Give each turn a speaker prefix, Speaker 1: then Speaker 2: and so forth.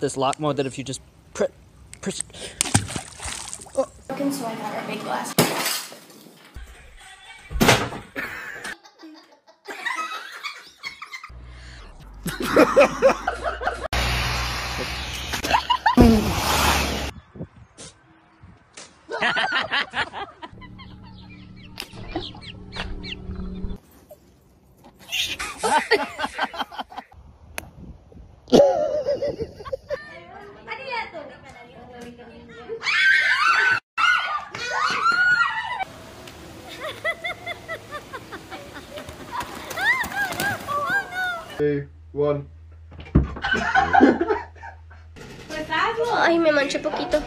Speaker 1: This lot more than if you just pre- push.
Speaker 2: broken, so I got our big glass.
Speaker 3: Two, one.
Speaker 2: Ay, me manché poquito.